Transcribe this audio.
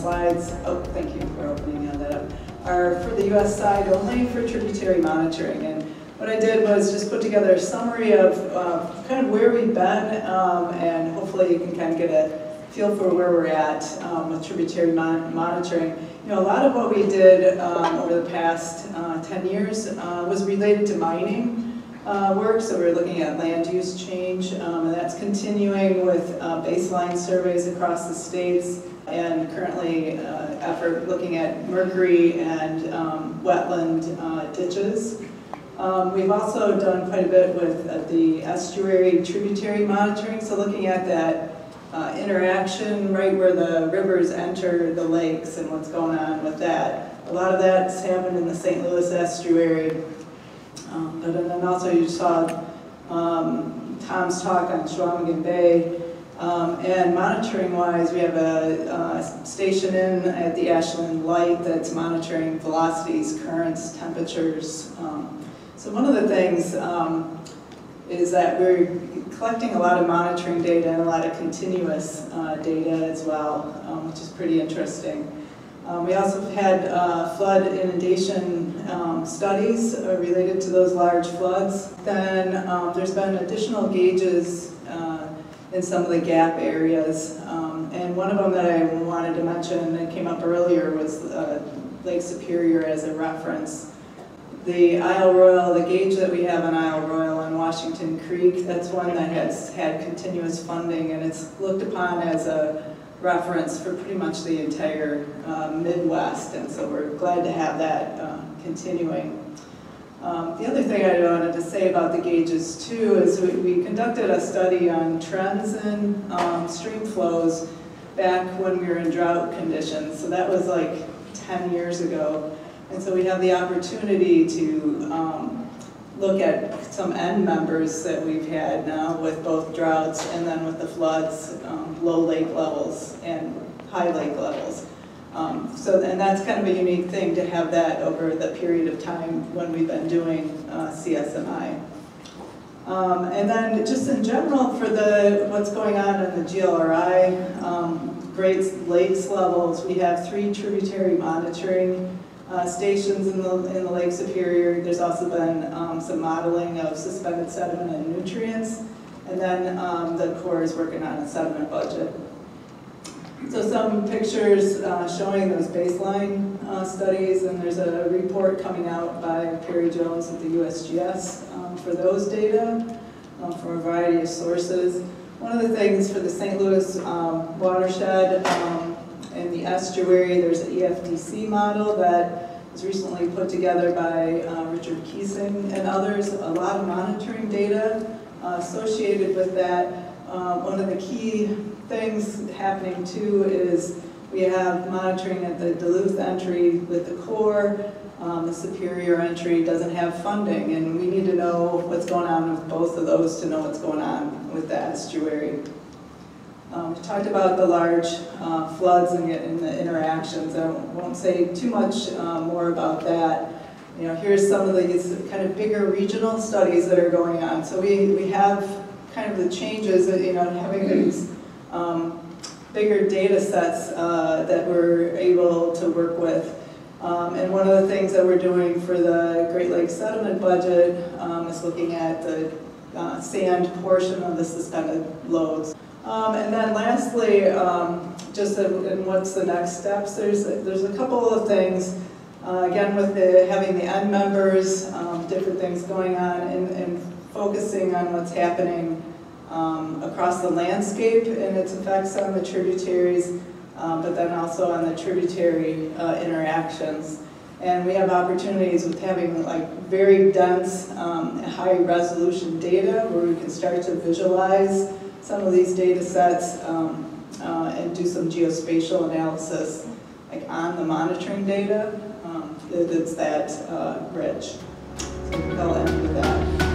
slides, oh, thank you for opening that up, are for the US side only for tributary monitoring. And what I did was just put together a summary of uh, kind of where we've been, um, and hopefully you can kind of get a feel for where we're at um, with tributary mon monitoring. You know, a lot of what we did um, over the past uh, 10 years uh, was related to mining uh, work, so we're looking at land use change, um, and that's continuing with uh, baseline surveys across the states, and currently uh, effort looking at mercury and um, wetland uh, ditches. Um, we've also done quite a bit with uh, the estuary tributary monitoring, so looking at that uh, interaction right where the rivers enter the lakes and what's going on with that. A lot of that's happened in the St. Louis estuary, um, but then also you saw um, Tom's talk on Chequamegon Bay. Um, and monitoring wise, we have a, a, station in at the Ashland Light that's monitoring velocities, currents, temperatures. Um, so one of the things um, is that we're collecting a lot of monitoring data and a lot of continuous uh, data as well, um, which is pretty interesting. Um, we also had uh, flood inundation um, studies uh, related to those large floods. Then um, there's been additional gauges uh, in some of the gap areas. Um, and one of them that I wanted to mention that came up earlier was uh, Lake Superior as a reference. The Isle Royale, the gauge that we have on Isle Royale on Washington Creek, that's one that has had continuous funding and it's looked upon as a reference for pretty much the entire uh, Midwest, and so we're glad to have that uh, continuing. Um, the other thing I wanted to say about the gauges too is we, we conducted a study on trends in um, stream flows back when we were in drought conditions, so that was like 10 years ago. And so we have the opportunity to um, look at some end members that we've had now with both droughts and then with the floods, um, low lake levels and high lake levels. Um, so, and that's kind of a unique thing to have that over the period of time when we've been doing uh, CSMI. Um, and then just in general for the what's going on in the GLRI, um, Great Lakes levels, we have three tributary monitoring uh, stations in the, in the Lake Superior. There's also been um, some modeling of suspended sediment and nutrients. And then um, the Corps is working on a sediment budget. So some pictures uh, showing those baseline uh, studies, and there's a report coming out by Perry Jones at the USGS um, for those data um, from a variety of sources. One of the things for the St. Louis um, watershed, um, estuary, there's an EFDC model that was recently put together by uh, Richard Keesing and others, a lot of monitoring data uh, associated with that. Um, one of the key things happening too is we have monitoring at the Duluth entry with the Corps. Um, the Superior entry doesn't have funding, and we need to know what's going on with both of those to know what's going on with the estuary. Talked about the large uh, floods and, and, the interactions. I won't say too much uh, more about that. You know, here's some of these kind of bigger regional studies that are going on. So we, we have kind of the changes, that, you know, having these um, bigger data sets uh, that we're able to work with. Um, and one of the things that we're doing for the Great Lakes sediment budget um, is looking at the uh, sand portion of the suspended loads. Um, and then lastly, um, just in what's the next steps, there's, there's a couple of things. Uh, again, with the, having the end members, um, different things going on, and, and, focusing on what's happening um, across the landscape and its effects on the tributaries, um, but then also on the tributary uh, interactions. And we have opportunities with having like very dense, um, high resolution data where we can start to visualize some of these data sets um, uh, and do some geospatial analysis like on the monitoring data um, that's that uh, rich. So they'll end with that.